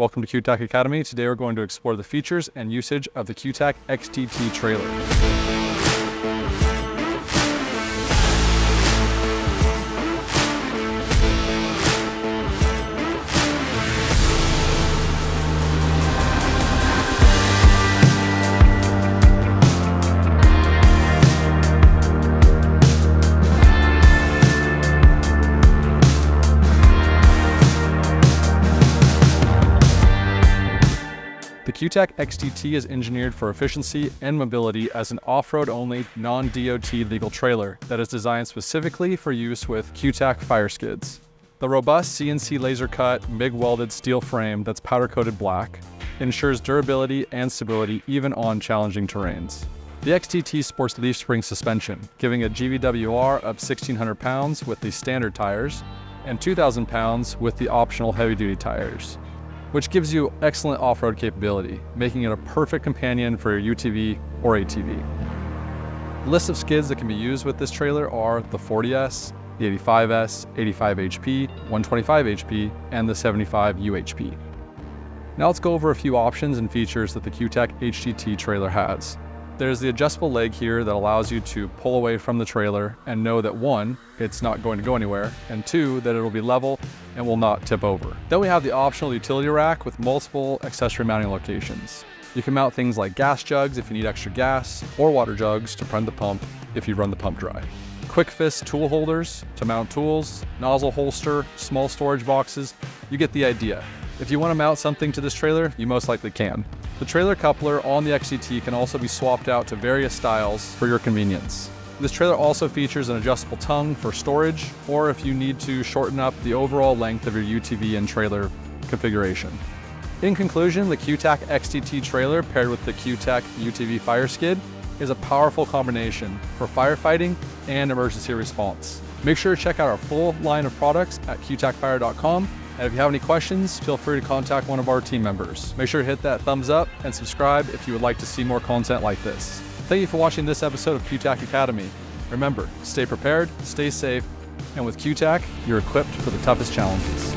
welcome to QTAC Academy. Today we're going to explore the features and usage of the QTAC XDT trailer. The QTAC XDT is engineered for efficiency and mobility as an off-road only, non-DOT legal trailer that is designed specifically for use with QTAC fire skids. The robust CNC laser cut, MIG welded steel frame that's powder coated black ensures durability and stability even on challenging terrains. The XDT sports leaf spring suspension, giving a GVWR of 1600 pounds with the standard tires and 2000 pounds with the optional heavy duty tires which gives you excellent off-road capability, making it a perfect companion for your UTV or ATV. The list of skids that can be used with this trailer are the 40S, the 85S, 85 HP, 125 HP, and the 75 UHP. Now let's go over a few options and features that the QTAC XDT trailer has. There's the adjustable leg here that allows you to pull away from the trailer and know that one, it's not going to go anywhere, and two, that it'll be level and will not tip over. Then we have the optional utility rack with multiple accessory mounting locations. You can mount things like gas jugs if you need extra gas, or water jugs to prime the pump if you run the pump dry. QuickFist tool holders to mount tools, nozzle holster, small storage boxes, you get the idea. If you want to mount something to this trailer, you most likely can. The trailer coupler on the XDT can also be swapped out to various styles for your convenience. This trailer also features an adjustable tongue for storage, or if you need to shorten up the overall length of your UTV and trailer configuration. In conclusion, the QTAC XDT trailer paired with the QTAC UTV fire skid is a powerful combination for firefighting and emergency response. Make sure to check out our full line of products at qtacfire.com and if you have any questions, feel free to contact one of our team members. Make sure to hit that thumbs up and subscribe if you would like to see more content like this. Thank you for watching this episode of QTAC Academy. Remember, stay prepared, stay safe, and with QTAC, you're equipped for the toughest challenges.